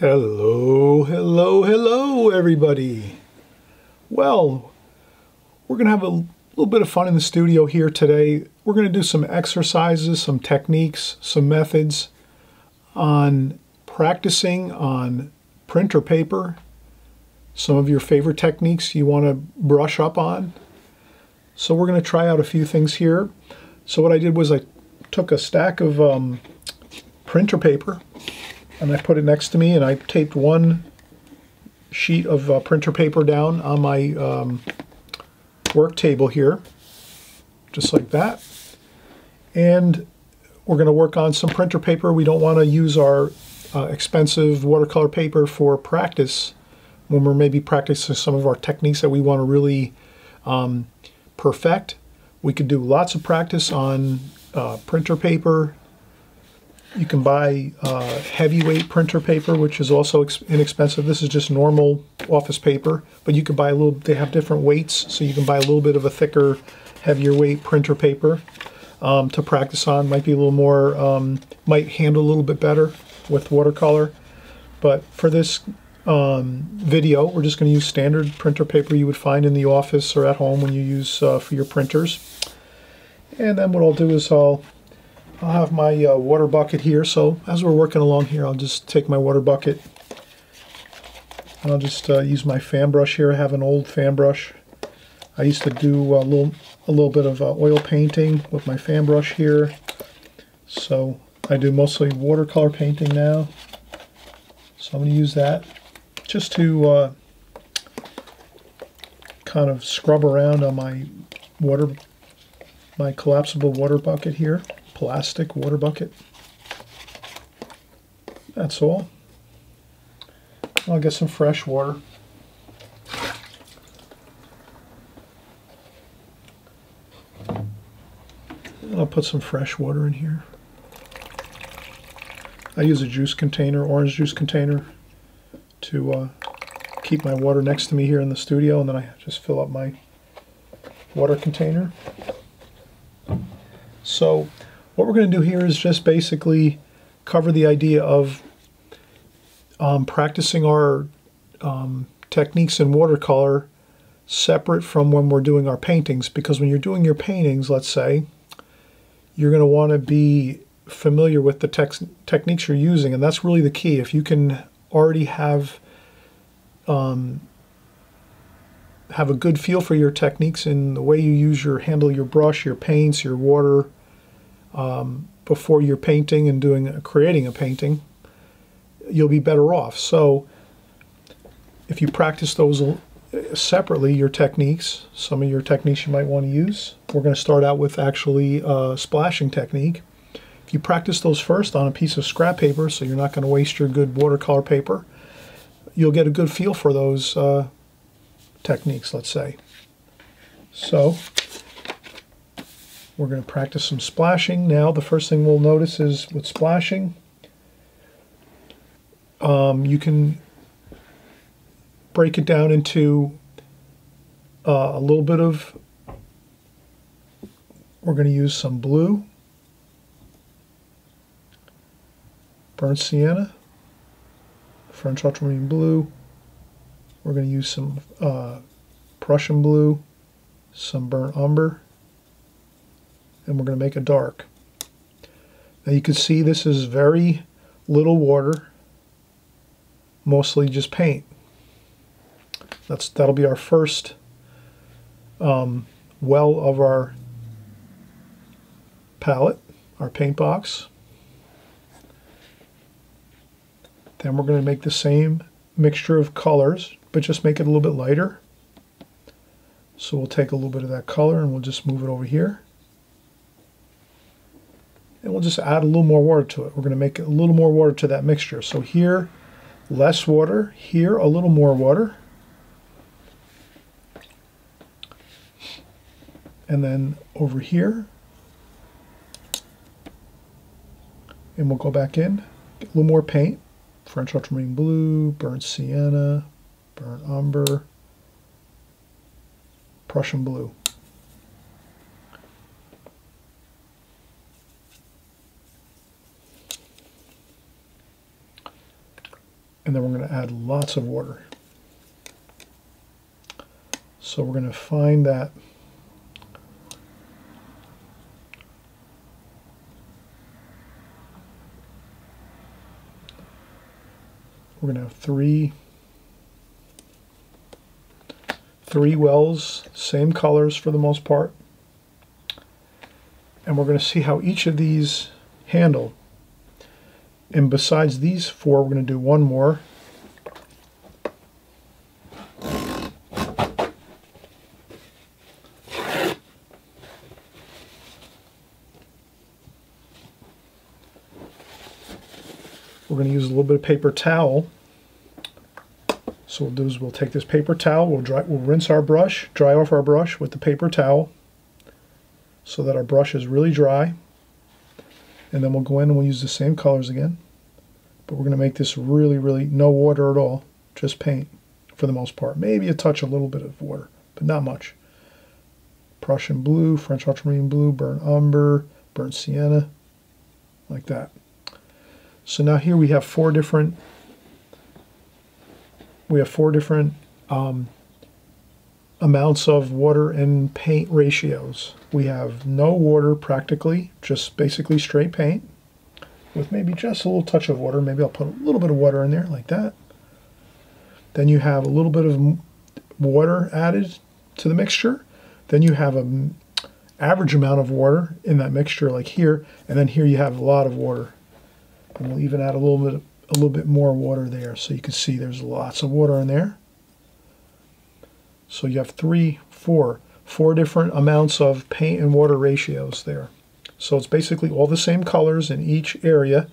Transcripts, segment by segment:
Hello, hello, hello, everybody. Well, we're going to have a little bit of fun in the studio here today. We're going to do some exercises, some techniques, some methods on practicing on printer paper, some of your favorite techniques you want to brush up on. So we're going to try out a few things here. So what I did was I took a stack of um, printer paper and I put it next to me and I taped one sheet of uh, printer paper down on my um, work table here, just like that. And we're going to work on some printer paper. We don't want to use our uh, expensive watercolor paper for practice when we're maybe practicing some of our techniques that we want to really um, perfect. We could do lots of practice on uh, printer paper, you can buy uh, heavyweight printer paper, which is also inexpensive. This is just normal office paper, but you can buy a little, they have different weights, so you can buy a little bit of a thicker, heavier weight printer paper um, to practice on. Might be a little more, um, might handle a little bit better with watercolor. But for this um, video, we're just going to use standard printer paper you would find in the office or at home when you use uh, for your printers. And then what I'll do is I'll I'll have my uh, water bucket here. So as we're working along here, I'll just take my water bucket. I'll just uh, use my fan brush here. I have an old fan brush. I used to do a little, a little bit of uh, oil painting with my fan brush here. So I do mostly watercolor painting now. So I'm going to use that just to uh, kind of scrub around on my water, my collapsible water bucket here plastic water bucket. That's all. I'll get some fresh water. I'll put some fresh water in here. I use a juice container, orange juice container, to uh, keep my water next to me here in the studio, and then I just fill up my water container. So what we're going to do here is just basically cover the idea of um, practicing our um, techniques in watercolor separate from when we're doing our paintings because when you're doing your paintings, let's say, you're going to want to be familiar with the techniques you're using and that's really the key. If you can already have um, have a good feel for your techniques in the way you use your handle your brush, your paints, your water, um, before you're painting and doing creating a painting, you'll be better off. So if you practice those separately, your techniques, some of your techniques you might want to use, we're going to start out with actually a splashing technique. If you practice those first on a piece of scrap paper, so you're not going to waste your good watercolor paper, you'll get a good feel for those uh, techniques, let's say. So we're going to practice some splashing. Now the first thing we'll notice is with splashing, um, you can break it down into uh, a little bit of, we're going to use some blue, burnt sienna, French ultramarine blue, we're going to use some uh, Prussian blue, some burnt umber, and we're going to make a dark. Now you can see this is very little water, mostly just paint. That's That'll be our first um, well of our palette, our paint box. Then we're going to make the same mixture of colors, but just make it a little bit lighter. So we'll take a little bit of that color and we'll just move it over here and we'll just add a little more water to it. We're going to make a little more water to that mixture. So here, less water. Here, a little more water. And then over here, and we'll go back in, get a little more paint. French ultramarine blue, burnt sienna, burnt umber, Prussian blue. And then we're going to add lots of water. So we're going to find that we're going to have three three wells, same colors for the most part. And we're going to see how each of these handle. And besides these four, we're going to do one more. We're going to use a little bit of paper towel so what we'll do is we'll take this paper towel, we'll, dry, we'll rinse our brush, dry off our brush with the paper towel so that our brush is really dry. And then we'll go in and we'll use the same colors again. But we're going to make this really, really no water at all, just paint for the most part. Maybe a touch, a little bit of water, but not much. Prussian blue, French ultramarine blue, burnt umber, burnt sienna, like that. So now here we have four different we have four different um, amounts of water and paint ratios. We have no water practically, just basically straight paint with maybe just a little touch of water. Maybe I'll put a little bit of water in there like that. Then you have a little bit of water added to the mixture. Then you have an average amount of water in that mixture like here. And then here you have a lot of water. And we'll even add a little bit a little bit more water there. So you can see there's lots of water in there. So you have three, four, four different amounts of paint and water ratios there. So it's basically all the same colors in each area,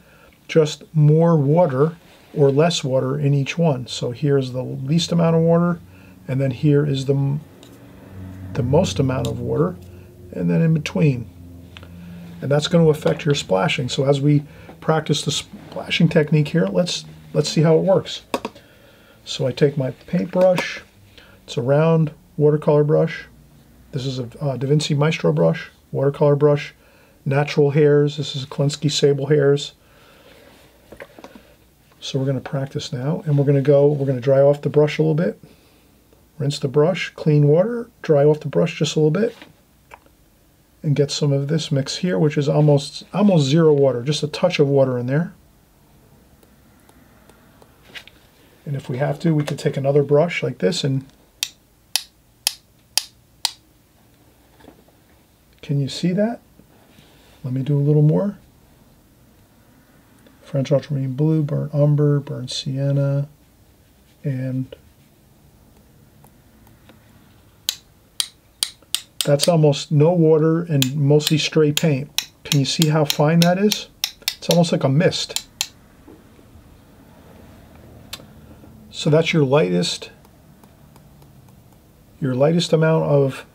just more water or less water in each one. So here's the least amount of water, and then here is the, the most amount of water, and then in between. And that's going to affect your splashing. So as we practice the splashing technique here. Let's let's see how it works. So I take my paintbrush. It's a round watercolor brush. This is a uh, Da Vinci Maestro brush, watercolor brush. Natural hairs. This is Kolinsky Sable hairs. So we're going to practice now, and we're going to go. We're going to dry off the brush a little bit. Rinse the brush, clean water, dry off the brush just a little bit and get some of this mix here, which is almost almost zero water, just a touch of water in there. And if we have to, we could take another brush like this and can you see that? Let me do a little more. French ultramarine blue, burnt umber, burnt sienna, and That's almost no water and mostly stray paint. Can you see how fine that is? It's almost like a mist. So that's your lightest, your lightest amount of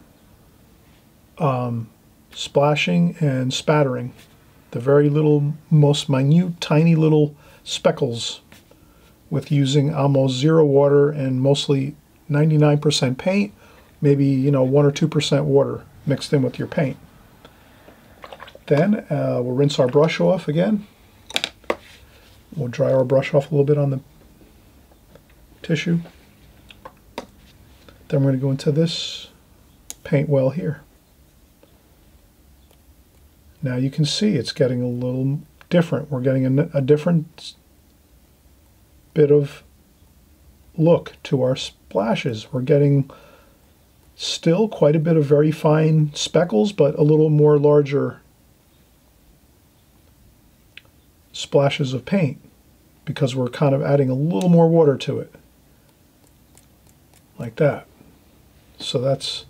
um, splashing and spattering. The very little, most minute, tiny little speckles with using almost zero water and mostly 99% paint maybe you know one or two percent water mixed in with your paint. Then uh, we'll rinse our brush off again. We'll dry our brush off a little bit on the tissue. Then we're going to go into this paint well here. Now you can see it's getting a little different. We're getting a, a different bit of look to our splashes. We're getting Still quite a bit of very fine speckles, but a little more larger splashes of paint because we're kind of adding a little more water to it. Like that. So that's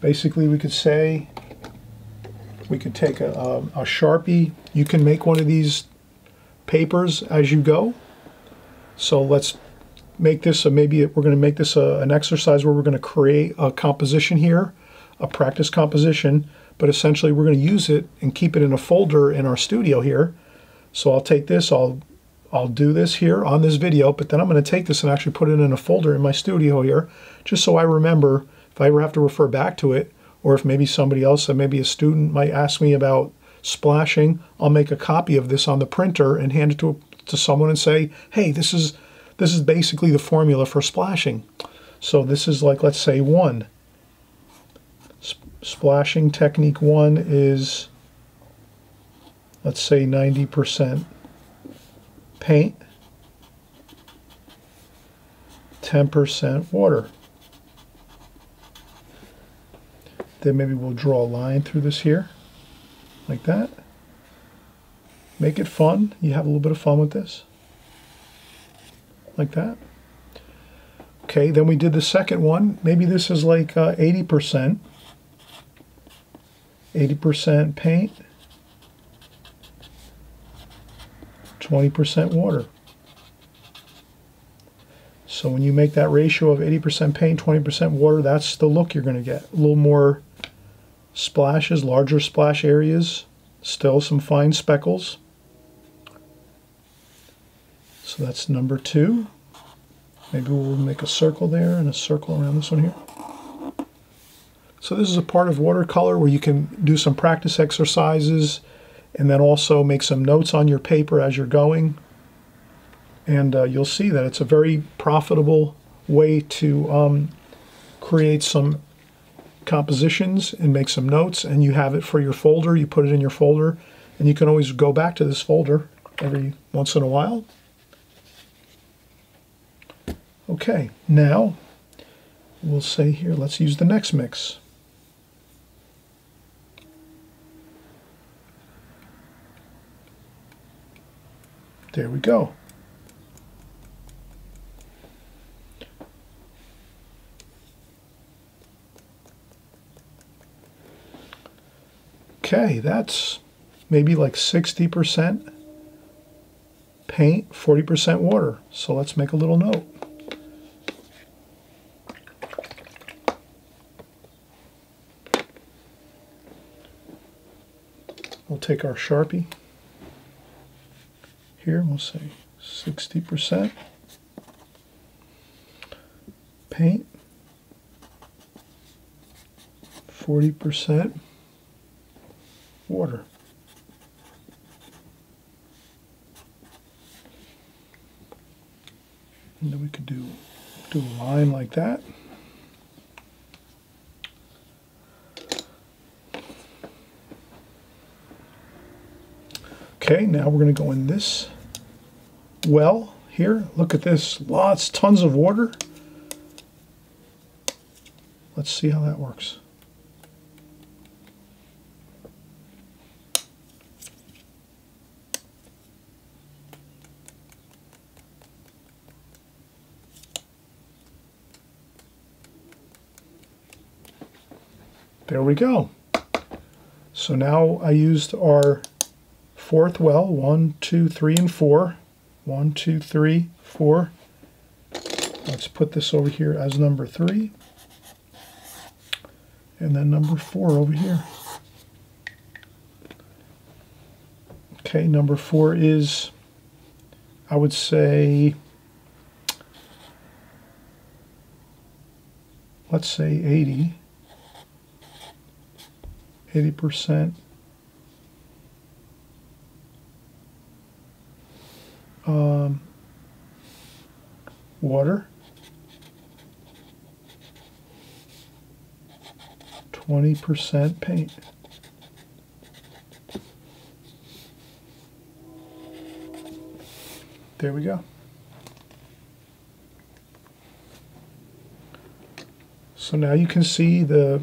basically we could say we could take a, a, a Sharpie. You can make one of these papers as you go. So let's make this a, maybe we're going to make this a, an exercise where we're going to create a composition here, a practice composition, but essentially we're going to use it and keep it in a folder in our studio here. So I'll take this, I'll I'll do this here on this video, but then I'm going to take this and actually put it in a folder in my studio here, just so I remember if I ever have to refer back to it, or if maybe somebody else, uh, maybe a student might ask me about splashing, I'll make a copy of this on the printer and hand it to, to someone and say, hey, this is, this is basically the formula for splashing. So this is like, let's say one. splashing technique one is, let's say 90% paint, 10% water. Then maybe we'll draw a line through this here, like that. Make it fun. You have a little bit of fun with this, like that. Okay, then we did the second one. Maybe this is like 80%. Uh, 80% paint, 20% water. So when you make that ratio of 80% paint, 20% water, that's the look you're going to get. A little more splashes, larger splash areas, still some fine speckles. So that's number two. Maybe we'll make a circle there and a circle around this one here. So this is a part of watercolor where you can do some practice exercises and then also make some notes on your paper as you're going. And uh, you'll see that it's a very profitable way to um, create some compositions and make some notes and you have it for your folder. You put it in your folder and you can always go back to this folder every once in a while. Okay, now we'll say here, let's use the next mix. There we go. Okay, that's maybe like 60% paint, 40% water. So let's make a little note. We'll take our Sharpie here, we'll say 60% paint, 40% water. And then we could do, do a line like that. Okay, now we're going to go in this well here. Look at this, lots, tons of water. Let's see how that works. There we go. So now I used our fourth well, one, two, three, and four. One, two, three, four. Let's put this over here as number three. And then number four over here. Okay, number four is, I would say, let's say 80. 80% um, water, 20% paint. There we go. So now you can see the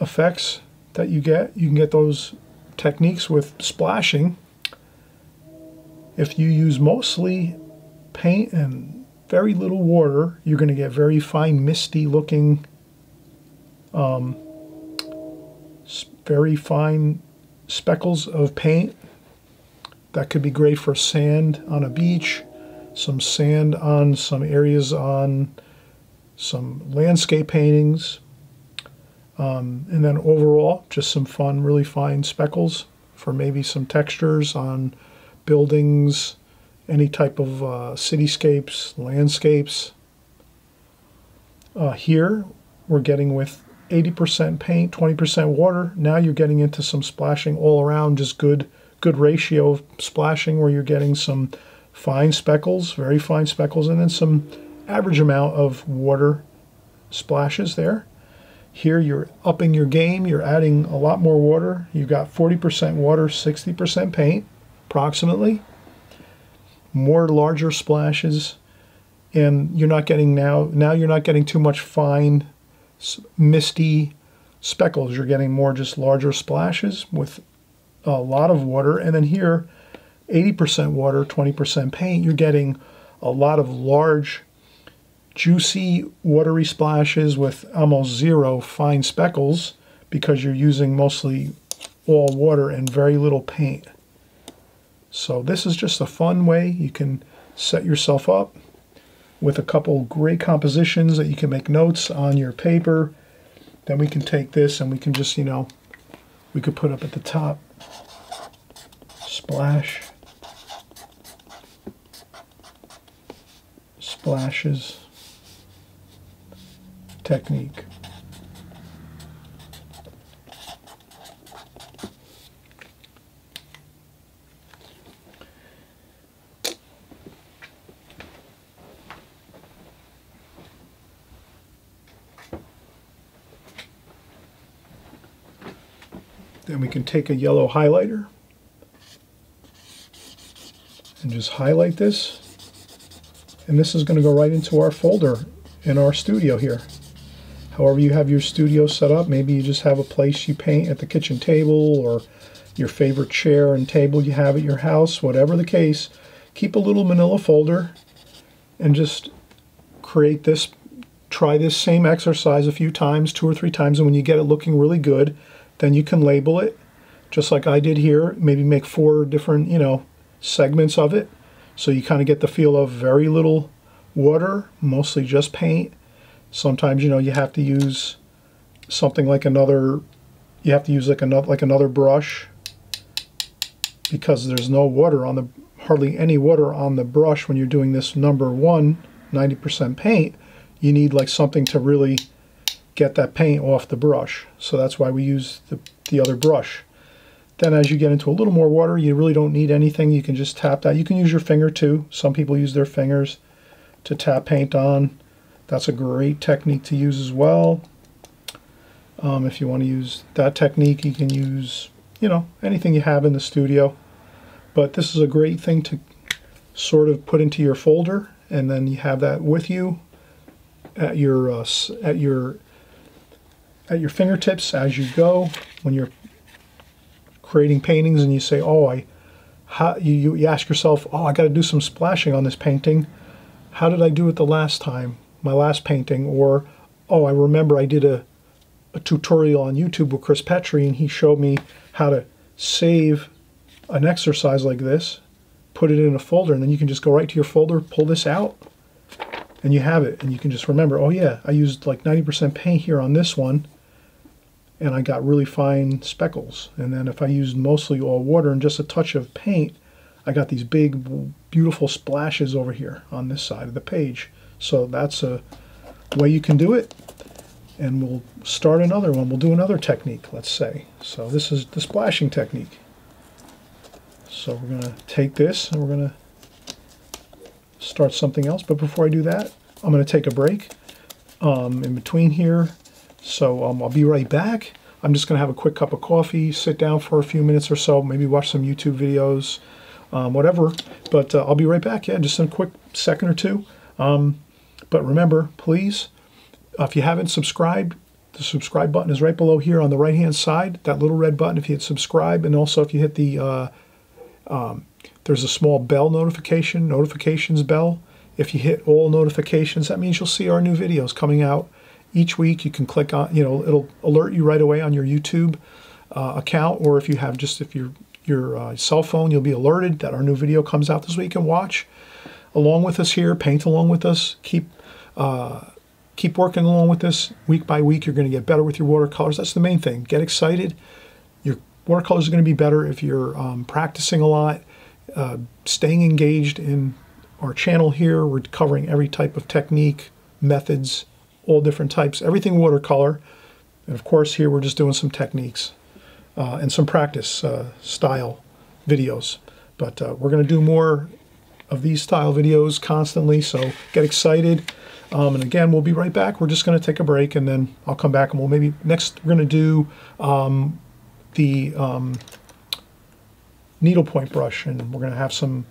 effects that you get. You can get those techniques with splashing if you use mostly paint and very little water, you're going to get very fine, misty looking, um, very fine speckles of paint. That could be great for sand on a beach, some sand on some areas on some landscape paintings. Um, and then overall, just some fun, really fine speckles for maybe some textures on buildings, any type of uh, cityscapes, landscapes. Uh, here, we're getting with 80% paint, 20% water. Now you're getting into some splashing all around, just good, good ratio of splashing where you're getting some fine speckles, very fine speckles, and then some average amount of water splashes there. Here you're upping your game, you're adding a lot more water. You've got 40% water, 60% paint, approximately. More larger splashes, and you're not getting now, now you're not getting too much fine, misty speckles. You're getting more just larger splashes with a lot of water. And then here, 80% water, 20% paint, you're getting a lot of large juicy, watery splashes with almost zero fine speckles because you're using mostly all water and very little paint. So this is just a fun way you can set yourself up with a couple great compositions that you can make notes on your paper. Then we can take this and we can just, you know, we could put up at the top, splash, splashes, technique. Then we can take a yellow highlighter and just highlight this. And this is going to go right into our folder in our studio here however you have your studio set up. Maybe you just have a place you paint at the kitchen table or your favorite chair and table you have at your house, whatever the case. Keep a little manila folder and just create this, try this same exercise a few times, two or three times, and when you get it looking really good, then you can label it, just like I did here. Maybe make four different, you know, segments of it. So you kind of get the feel of very little water, mostly just paint, Sometimes, you know, you have to use something like another, you have to use like another, like another brush because there's no water on the, hardly any water on the brush when you're doing this number one, 90% paint. You need like something to really get that paint off the brush. So that's why we use the, the other brush. Then as you get into a little more water, you really don't need anything. You can just tap that. You can use your finger too. Some people use their fingers to tap paint on. That's a great technique to use as well. Um, if you want to use that technique, you can use, you know, anything you have in the studio. But this is a great thing to sort of put into your folder, and then you have that with you at your uh, at your at your fingertips as you go when you're creating paintings, and you say, "Oh, I," how, you you ask yourself, "Oh, I got to do some splashing on this painting. How did I do it the last time?" my last painting, or oh, I remember I did a, a tutorial on YouTube with Chris Petri, and he showed me how to save an exercise like this, put it in a folder, and then you can just go right to your folder, pull this out, and you have it. And you can just remember, oh yeah, I used like 90% paint here on this one, and I got really fine speckles. And then if I used mostly all water and just a touch of paint, I got these big, beautiful splashes over here on this side of the page. So that's a way you can do it. And we'll start another one. We'll do another technique, let's say. So this is the splashing technique. So we're going to take this and we're going to start something else. But before I do that, I'm going to take a break um, in between here. So um, I'll be right back. I'm just going to have a quick cup of coffee, sit down for a few minutes or so, maybe watch some YouTube videos, um, whatever. But uh, I'll be right back. Yeah, just in a quick second or two. Um, but remember, please, if you haven't subscribed, the subscribe button is right below here on the right hand side. That little red button, if you hit subscribe, and also if you hit the, uh, um, there's a small bell notification, notifications bell. If you hit all notifications, that means you'll see our new videos coming out each week. You can click on, you know, it'll alert you right away on your YouTube uh, account, or if you have just if your your uh, cell phone, you'll be alerted that our new video comes out this week and watch along with us here, paint along with us, keep uh, keep working along with us week by week. You're going to get better with your watercolors. That's the main thing. Get excited. Your watercolors are going to be better if you're um, practicing a lot, uh, staying engaged in our channel here. We're covering every type of technique, methods, all different types, everything watercolor. And of course, here we're just doing some techniques uh, and some practice uh, style videos. But uh, we're going to do more of these style videos constantly, so get excited. Um, and again, we'll be right back. We're just going to take a break, and then I'll come back, and we'll maybe next we're going to do um, the um, needlepoint brush, and we're going to have some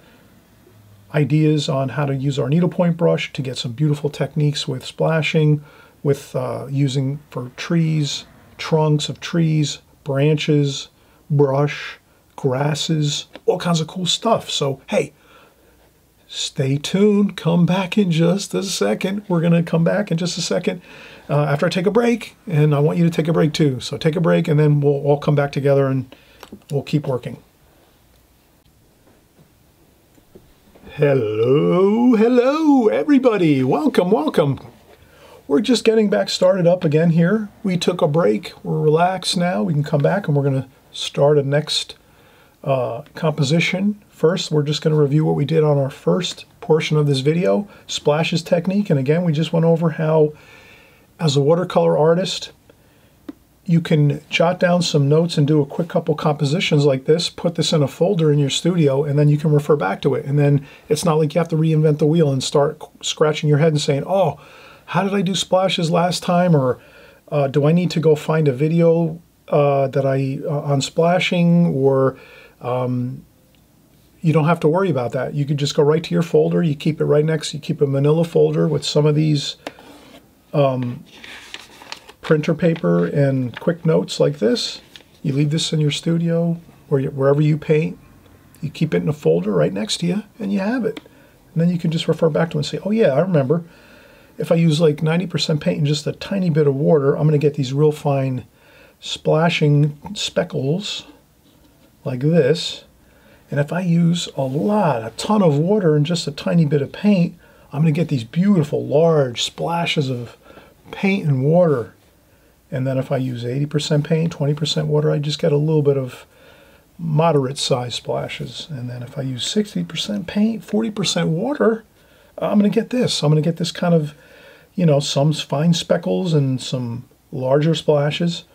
ideas on how to use our needlepoint brush to get some beautiful techniques with splashing, with uh, using for trees, trunks of trees, branches, brush, grasses, all kinds of cool stuff. So, hey, stay tuned. Come back in just a second. We're going to come back in just a second uh, after I take a break, and I want you to take a break too. So, take a break, and then we'll all come back together and we'll keep working. Hello, hello, everybody. Welcome, welcome. We're just getting back started up again here. We took a break. We're relaxed now. We can come back and we're going to start a next uh, composition. First, we're just going to review what we did on our first portion of this video, splashes technique. And again, we just went over how, as a watercolor artist, you can jot down some notes and do a quick couple compositions like this, put this in a folder in your studio, and then you can refer back to it. And then it's not like you have to reinvent the wheel and start scratching your head and saying, oh, how did I do splashes last time? Or uh, do I need to go find a video uh, that I uh, on splashing? Or um, you don't have to worry about that. You can just go right to your folder. You keep it right next. You keep a manila folder with some of these um, printer paper and quick notes like this. You leave this in your studio or wherever you paint. You keep it in a folder right next to you and you have it. And then you can just refer back to it and say, oh yeah, I remember. If I use like 90% paint and just a tiny bit of water, I'm going to get these real fine splashing speckles like this. And if I use a lot, a ton of water and just a tiny bit of paint, I'm going to get these beautiful large splashes of paint and water and then if I use 80% paint, 20% water, I just get a little bit of moderate size splashes. And then if I use 60% paint, 40% water, I'm going to get this. I'm going to get this kind of, you know, some fine speckles and some larger splashes.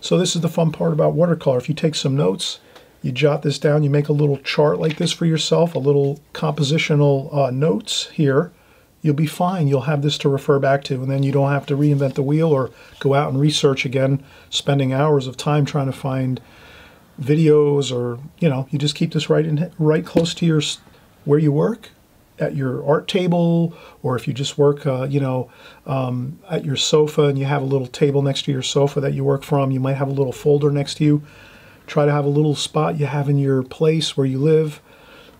So this is the fun part about watercolor. If you take some notes, you jot this down, you make a little chart like this for yourself, a little compositional uh, notes here, you'll be fine. You'll have this to refer back to, and then you don't have to reinvent the wheel or go out and research again, spending hours of time trying to find videos or you know you just keep this right in right close to your where you work at your art table or if you just work uh, you know um, at your sofa and you have a little table next to your sofa that you work from you might have a little folder next to you try to have a little spot you have in your place where you live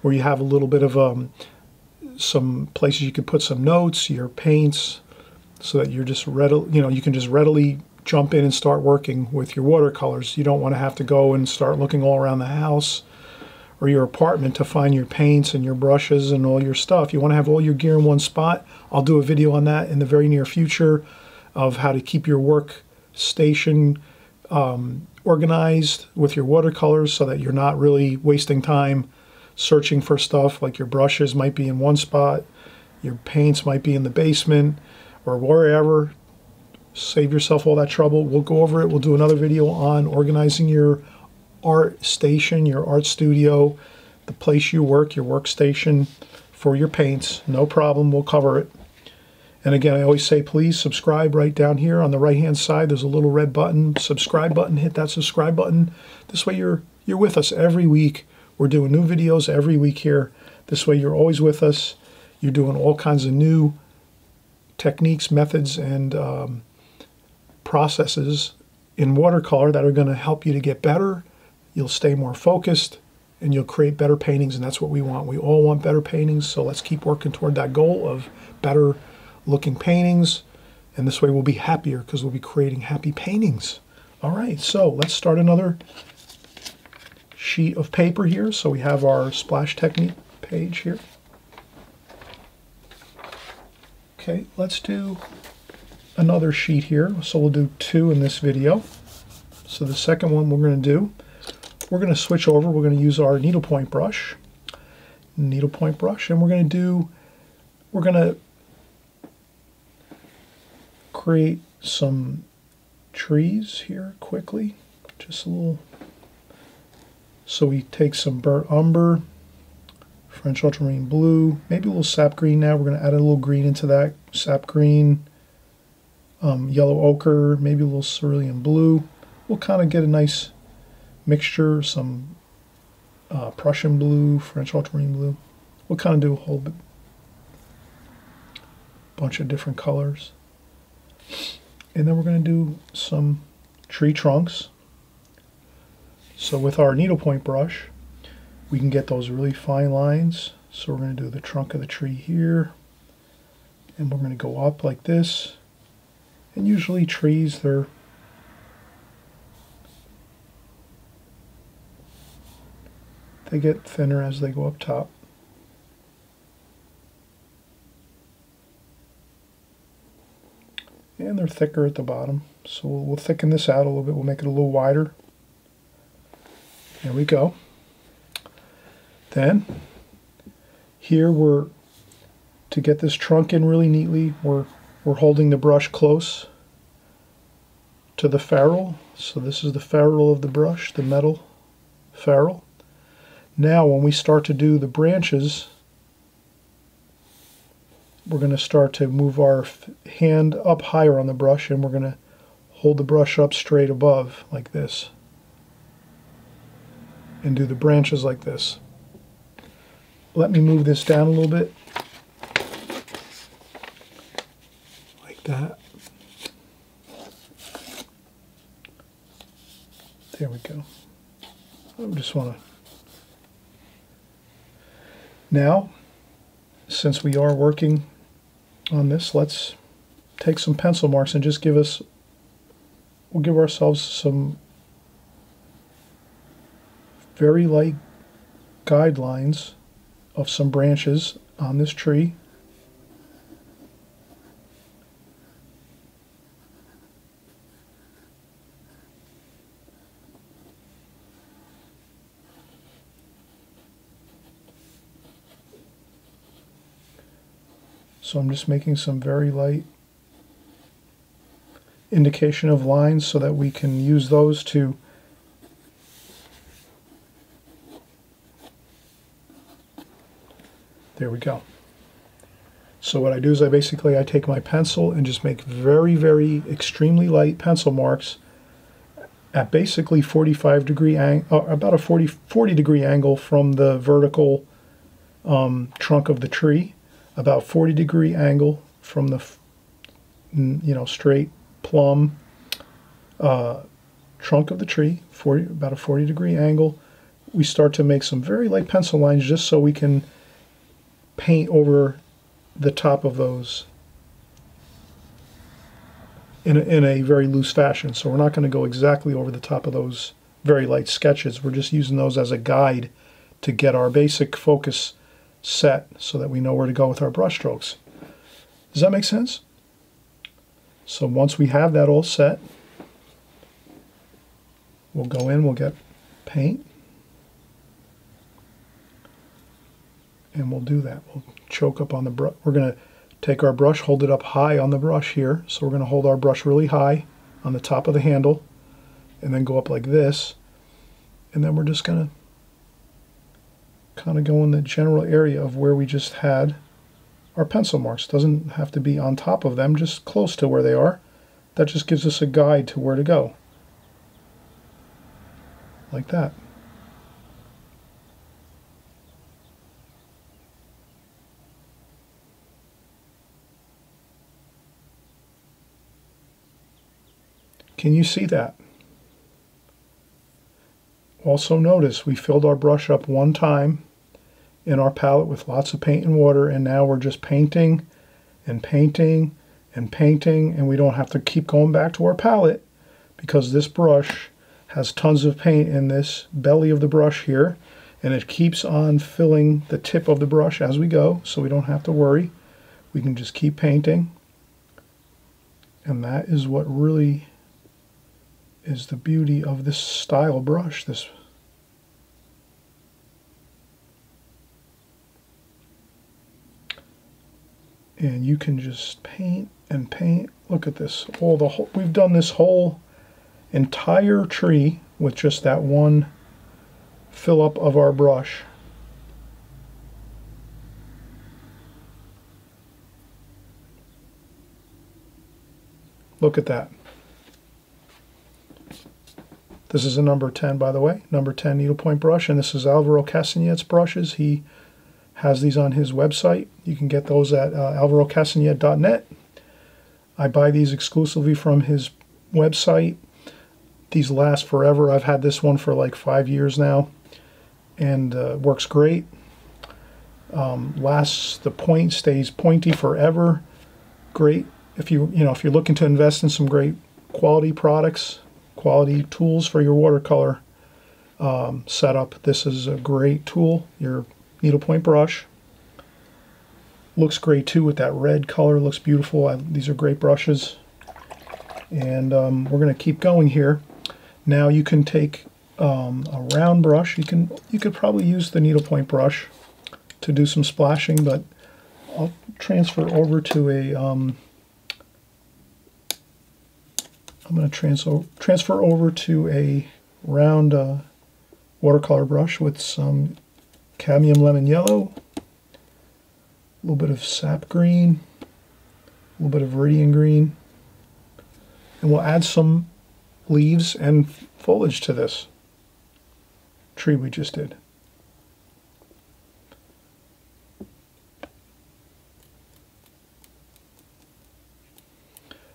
where you have a little bit of um, some places you can put some notes, your paints, so that you're just readily, you know, you can just readily jump in and start working with your watercolors. You don't want to have to go and start looking all around the house or your apartment to find your paints and your brushes and all your stuff. You want to have all your gear in one spot. I'll do a video on that in the very near future of how to keep your workstation um, organized with your watercolors so that you're not really wasting time searching for stuff like your brushes might be in one spot, your paints might be in the basement or wherever. Save yourself all that trouble. We'll go over it. We'll do another video on organizing your art station, your art studio, the place you work, your workstation for your paints. No problem. We'll cover it. And again, I always say, please subscribe right down here on the right-hand side. There's a little red button, subscribe button. Hit that subscribe button. This way you're you're with us every week we're doing new videos every week here. This way you're always with us. You're doing all kinds of new techniques, methods, and um, processes in watercolor that are going to help you to get better. You'll stay more focused and you'll create better paintings, and that's what we want. We all want better paintings, so let's keep working toward that goal of better looking paintings. And this way we'll be happier because we'll be creating happy paintings. All right, so let's start another sheet of paper here. So we have our splash technique page here. Okay, let's do another sheet here. So we'll do two in this video. So the second one we're going to do, we're going to switch over. We're going to use our needlepoint brush, needlepoint brush, and we're going to do, we're going to create some trees here quickly. Just a little. So we take some burnt umber, French ultramarine blue, maybe a little sap green now. We're going to add a little green into that. Sap green, um, yellow ochre, maybe a little cerulean blue. We'll kind of get a nice mixture, some uh, Prussian blue, French ultramarine blue. We'll kind of do a whole bunch of different colors. And then we're going to do some tree trunks. So with our needlepoint brush, we can get those really fine lines. So we're going to do the trunk of the tree here. And we're going to go up like this. And usually trees, they're they get thinner as they go up top. and they're thicker at the bottom. So we'll, thicken this out a little bit. We'll make it a little wider. There we go. Then here we're to get this trunk in really neatly. We're we're holding the brush close to the ferrule. So this is the ferrule of the brush, the metal ferrule. Now when we start to do the branches, we're going to start to move our hand up higher on the brush and we're going to hold the brush up straight above like this and do the branches like this. Let me move this down a little bit like that. There we go. I just want to now since we are working on this, let's take some pencil marks and just give us, we'll give ourselves some very light guidelines of some branches on this tree. So I'm just making some very light indication of lines so that we can use those to there we go. So what I do is I basically I take my pencil and just make very very extremely light pencil marks at basically 45 degree ang uh, about a 40 40 degree angle from the vertical um, trunk of the tree about 40 degree angle from the you know straight plumb uh, trunk of the tree 40 about a 40 degree angle. We start to make some very light pencil lines just so we can paint over the top of those in a, in a very loose fashion so we're not going to go exactly over the top of those very light sketches we're just using those as a guide to get our basic focus set so that we know where to go with our brush strokes. Does that make sense? So once we have that all set, we'll go in, we'll get paint, and we'll do that. We'll choke up on the brush. We're going to take our brush, hold it up high on the brush here. So we're going to hold our brush really high on the top of the handle, and then go up like this. And then we're just going to kind of go in the general area of where we just had our pencil marks. Doesn't have to be on top of them, just close to where they are. That just gives us a guide to where to go. Like that. Can you see that? Also notice we filled our brush up one time in our palette with lots of paint and water and now we're just painting and painting and painting and we don't have to keep going back to our palette because this brush has tons of paint in this belly of the brush here and it keeps on filling the tip of the brush as we go so we don't have to worry we can just keep painting and that is what really is the beauty of this style brush this and you can just paint and paint. Look at this. All the whole, we've done this whole entire tree with just that one fill up of our brush. Look at that. This is a number 10, by the way, number 10 needlepoint brush, and this is Alvaro Castagnet's brushes. He has these on his website. You can get those at uh, alvarocastagnet.net. I buy these exclusively from his website. These last forever. I've had this one for like five years now, and uh, works great. Um, lasts the point stays pointy forever. Great if you you know if you're looking to invest in some great quality products, quality tools for your watercolor um, setup. This is a great tool. Your needlepoint brush looks great too with that red color. Looks beautiful. I, these are great brushes, and um, we're going to keep going here. Now you can take um, a round brush. You can you could probably use the needlepoint brush to do some splashing, but I'll transfer over to a. um, going to transfer transfer over to a round uh, watercolor brush with some cadmium lemon yellow, a little bit of sap green, a little bit of viridian green, and we'll add some leaves and foliage to this tree we just did.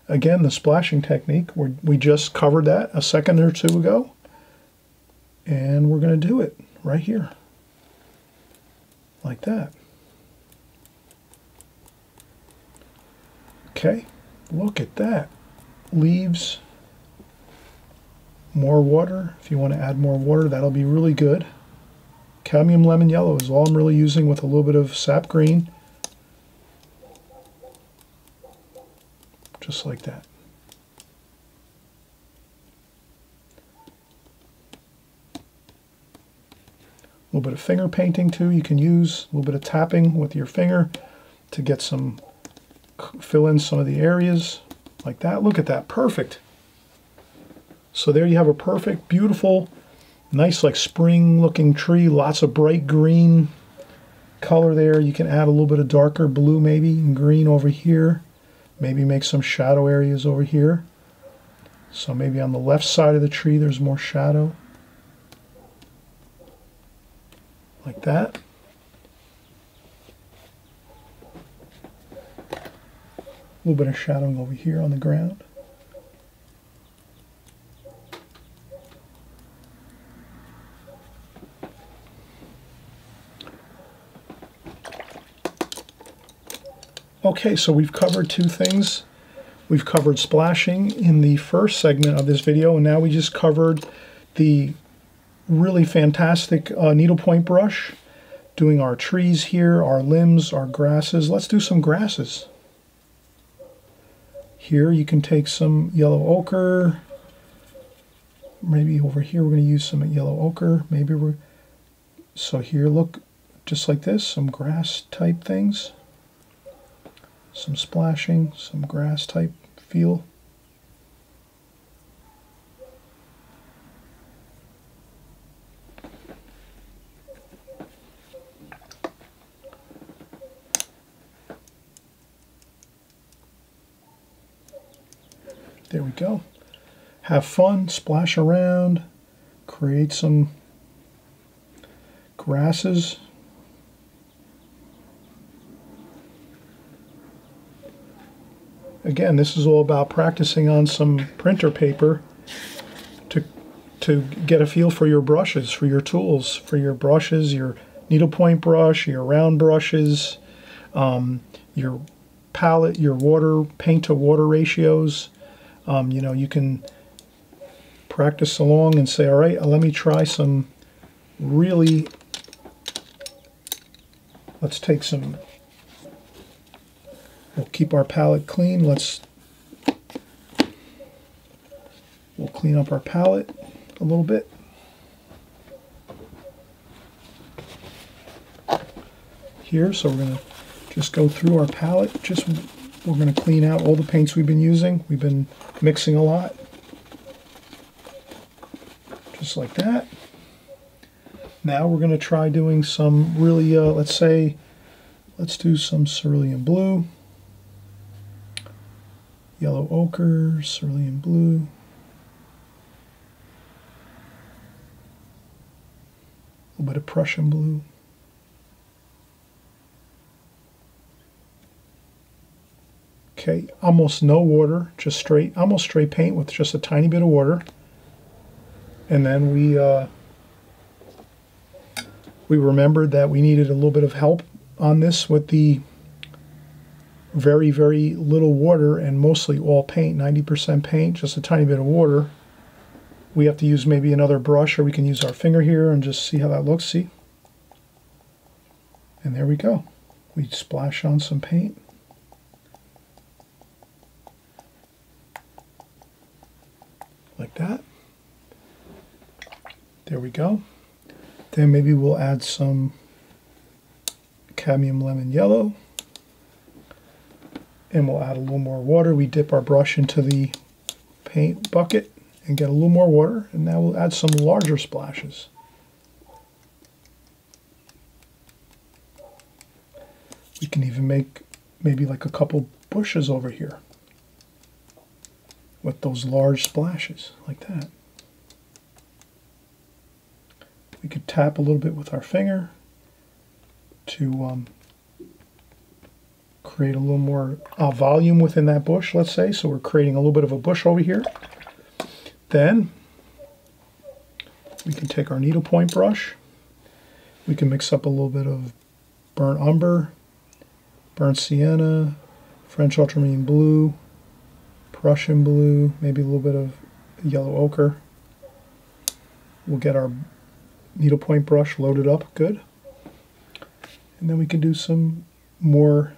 Again, the splashing technique, we just covered that a second or two ago. And we're going to do it right here. Like that. Okay, look at that. Leaves more water. If you want to add more water, that'll be really good. Cadmium lemon yellow is all I'm really using with a little bit of sap green. Just like that. A little bit of finger painting too you can use, a little bit of tapping with your finger to get some, fill in some of the areas like that. Look at that, perfect. So there you have a perfect, beautiful, nice like spring looking tree, lots of bright green color there. You can add a little bit of darker blue maybe and green over here. Maybe make some shadow areas over here. So maybe on the left side of the tree there's more shadow. Like that. A little bit of shadowing over here on the ground. Okay, so we've covered two things. We've covered splashing in the first segment of this video, and now we just covered the really fantastic uh, needlepoint brush, doing our trees here, our limbs, our grasses. Let's do some grasses. Here you can take some yellow ochre. Maybe over here we're going to use some yellow ochre. Maybe we're... So here, look, just like this, some grass type things some splashing, some grass type feel. There we go. Have fun, splash around, create some grasses again, this is all about practicing on some printer paper to, to get a feel for your brushes, for your tools, for your brushes, your needlepoint brush, your round brushes, um, your palette, your water, paint to water ratios. Um, you know, you can practice along and say, all right, let me try some really, let's take some We'll keep our palette clean. Let's we'll clean up our palette a little bit. Here, so we're to just go through our palette just we're going to clean out all the paints we've been using. We've been mixing a lot. Just like that. Now we're going to try doing some really, uh, let's say, let's do some cerulean blue, yellow ochre, cerulean blue. A little bit of Prussian blue. Okay, almost no water, just straight, almost straight paint with just a tiny bit of water. And then we uh, we remembered that we needed a little bit of help on this with the very, very little water and mostly all paint, 90% paint, just a tiny bit of water. We have to use maybe another brush or we can use our finger here and just see how that looks, see? And there we go. We splash on some paint. like that. There we go. Then maybe we'll add some cadmium lemon yellow. And we'll add a little more water. We dip our brush into the paint bucket and get a little more water. And now we'll add some larger splashes. We can even make maybe like a couple bushes over here with those large splashes like that. We could tap a little bit with our finger to um, create a little more uh, volume within that bush, let's say. So we're creating a little bit of a bush over here. Then we can take our needlepoint brush. We can mix up a little bit of burnt umber, burnt sienna, French ultramarine blue, Prussian blue, maybe a little bit of yellow ochre. We'll get our needlepoint brush loaded up good. And then we can do some more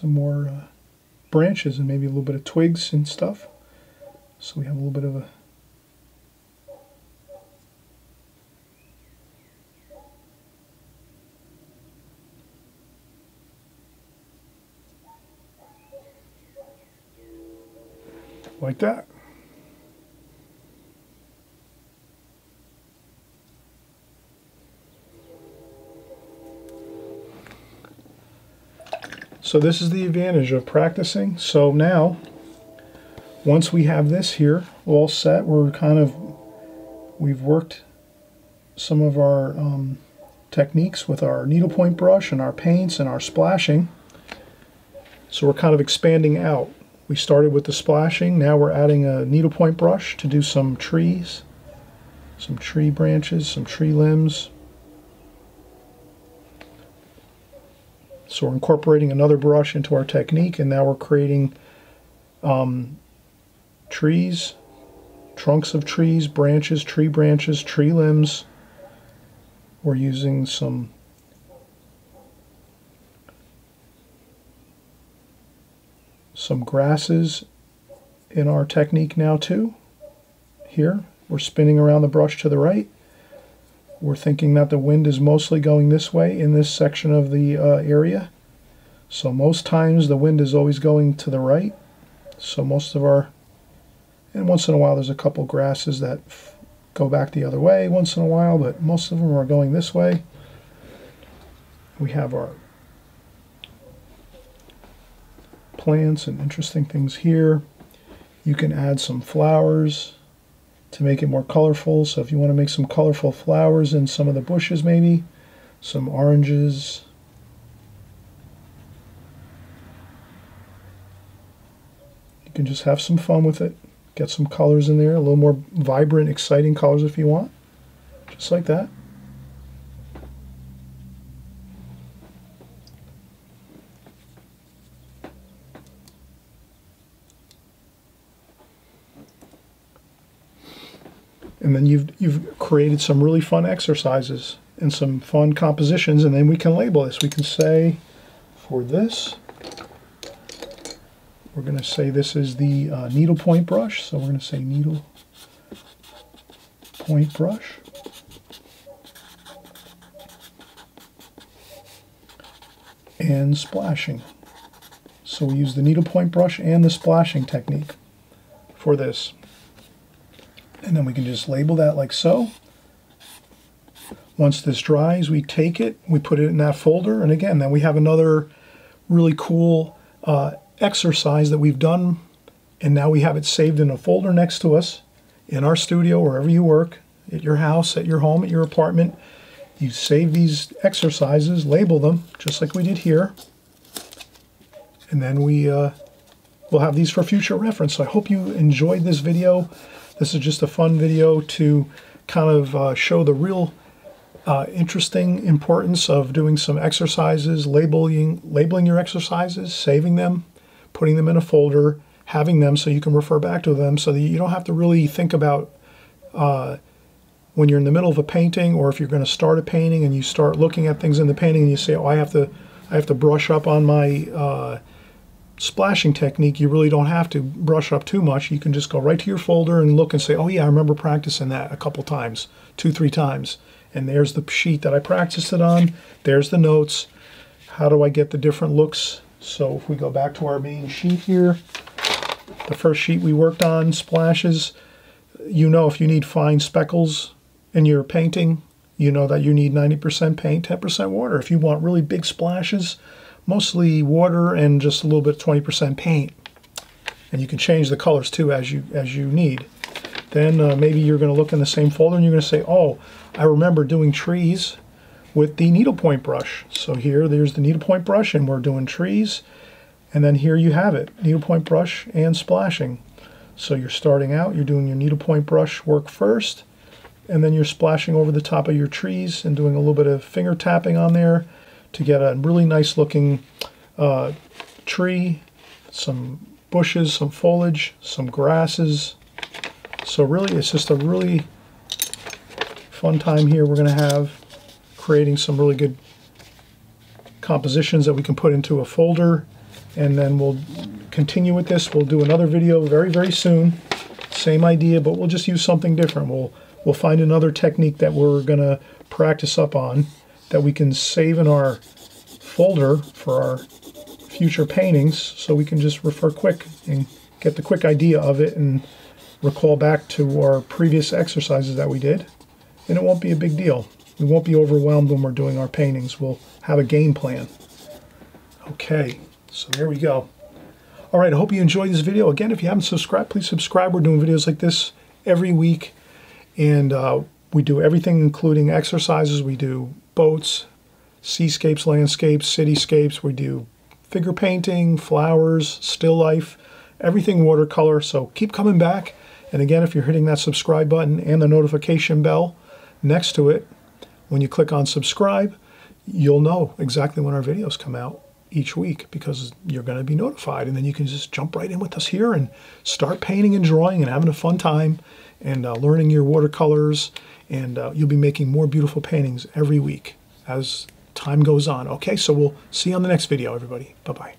some more uh, branches and maybe a little bit of twigs and stuff. So we have a little bit of a like that. So this is the advantage of practicing. So now, once we have this here all set, we're kind of, we've worked some of our um, techniques with our needlepoint brush and our paints and our splashing. So we're kind of expanding out. We started with the splashing, now we're adding a needlepoint brush to do some trees, some tree branches, some tree limbs. So we're incorporating another brush into our technique and now we're creating um, trees, trunks of trees, branches, tree branches, tree limbs. We're using some some grasses in our technique now too. Here, we're spinning around the brush to the right. We're thinking that the wind is mostly going this way in this section of the uh, area. So most times the wind is always going to the right. So most of our, and once in a while there's a couple grasses that go back the other way once in a while, but most of them are going this way. We have our plants and interesting things here. You can add some flowers to make it more colorful. So if you want to make some colorful flowers in some of the bushes maybe, some oranges. You can just have some fun with it. Get some colors in there, a little more vibrant, exciting colors if you want. Just like that. And then you've you've created some really fun exercises and some fun compositions and then we can label this we can say for this we're going to say this is the uh, needle point brush so we're going to say needle point brush and splashing. So we use the needlepoint brush and the splashing technique for this. And then we can just label that like so. Once this dries, we take it, we put it in that folder, and again, then we have another really cool uh, exercise that we've done, and now we have it saved in a folder next to us in our studio, wherever you work, at your house, at your home, at your apartment. You save these exercises, label them, just like we did here, and then we uh, will have these for future reference. So I hope you enjoyed this video. This is just a fun video to kind of uh, show the real uh, interesting importance of doing some exercises, labeling, labeling your exercises, saving them, putting them in a folder, having them so you can refer back to them so that you don't have to really think about uh, when you're in the middle of a painting or if you're going to start a painting and you start looking at things in the painting and you say, oh, I have to, I have to brush up on my uh, splashing technique, you really don't have to brush up too much. You can just go right to your folder and look and say, oh yeah, I remember practicing that a couple times, two, three times and there's the sheet that I practiced it on. There's the notes. How do I get the different looks? So if we go back to our main sheet here, the first sheet we worked on, splashes, you know if you need fine speckles in your painting, you know that you need 90% paint, 10% water. If you want really big splashes, mostly water and just a little bit 20% paint. And you can change the colors too as you as you need. Then uh, maybe you're going to look in the same folder and you're going to say, oh, I remember doing trees with the needlepoint brush. So here, there's the needlepoint brush and we're doing trees. And then here you have it, needlepoint brush and splashing. So you're starting out, you're doing your needlepoint brush work first, and then you're splashing over the top of your trees and doing a little bit of finger tapping on there to get a really nice looking uh, tree, some bushes, some foliage, some grasses, so really, it's just a really fun time here we're going to have creating some really good compositions that we can put into a folder. And then we'll continue with this. We'll do another video very, very soon. Same idea, but we'll just use something different. We'll, we'll find another technique that we're going to practice up on that we can save in our folder for our future paintings so we can just refer quick and get the quick idea of it and recall back to our previous exercises that we did, and it won't be a big deal. We won't be overwhelmed when we're doing our paintings. We'll have a game plan. Okay, so there we go. All right, I hope you enjoyed this video. Again, if you haven't subscribed, please subscribe. We're doing videos like this every week, and uh, we do everything including exercises. We do boats, seascapes, landscapes, cityscapes. We do figure painting, flowers, still life, everything watercolor. So keep coming back. And again, if you're hitting that subscribe button and the notification bell next to it, when you click on subscribe, you'll know exactly when our videos come out each week because you're going to be notified. And then you can just jump right in with us here and start painting and drawing and having a fun time and uh, learning your watercolors. And uh, you'll be making more beautiful paintings every week as time goes on. Okay, so we'll see you on the next video, everybody. Bye-bye.